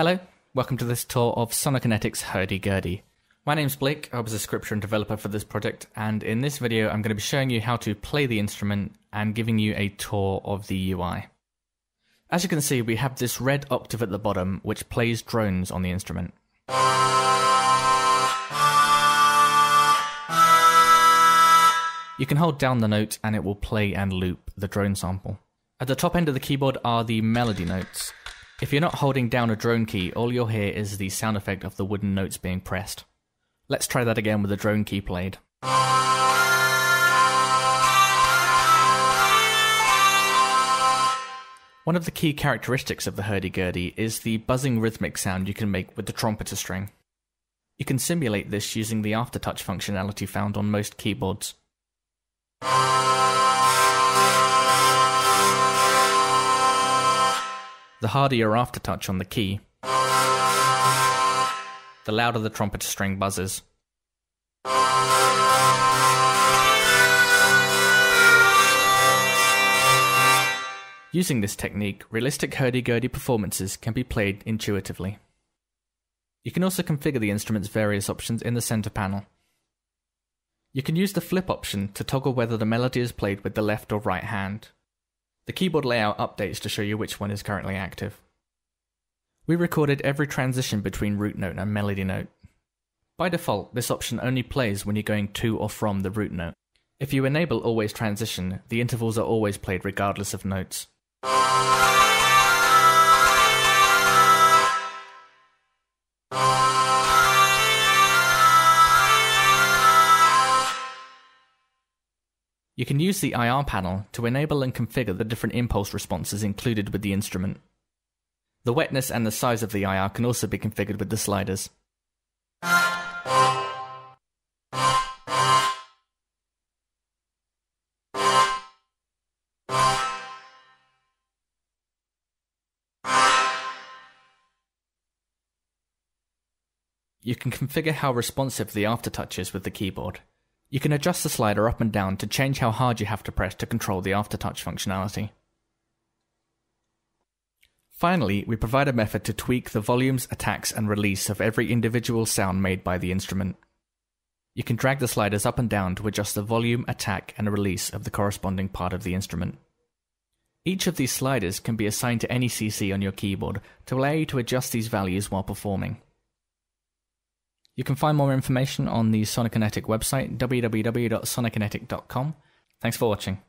Hello, welcome to this tour of Sonokinetics Hurdy-Gurdy. My name's Blake, I was a scripter and developer for this project, and in this video I'm going to be showing you how to play the instrument and giving you a tour of the UI. As you can see, we have this red octave at the bottom which plays drones on the instrument. You can hold down the note and it will play and loop the drone sample. At the top end of the keyboard are the melody notes. If you're not holding down a drone key, all you'll hear is the sound effect of the wooden notes being pressed. Let's try that again with the drone key played. One of the key characteristics of the hurdy-gurdy is the buzzing rhythmic sound you can make with the trumpeter string. You can simulate this using the aftertouch functionality found on most keyboards. The harder your aftertouch on the key, the louder the trumpet string buzzes. Using this technique, realistic hurdy-gurdy performances can be played intuitively. You can also configure the instrument's various options in the center panel. You can use the flip option to toggle whether the melody is played with the left or right hand. The keyboard layout updates to show you which one is currently active. We recorded every transition between root note and melody note. By default, this option only plays when you're going to or from the root note. If you enable always transition, the intervals are always played regardless of notes. You can use the IR panel to enable and configure the different impulse responses included with the instrument. The wetness and the size of the IR can also be configured with the sliders. You can configure how responsive the aftertouch is with the keyboard. You can adjust the slider up and down to change how hard you have to press to control the aftertouch functionality. Finally, we provide a method to tweak the volumes, attacks, and release of every individual sound made by the instrument. You can drag the sliders up and down to adjust the volume, attack, and release of the corresponding part of the instrument. Each of these sliders can be assigned to any CC on your keyboard to allow you to adjust these values while performing. You can find more information on the Sonokinetic website, www.sonokinetic.com. Thanks for watching.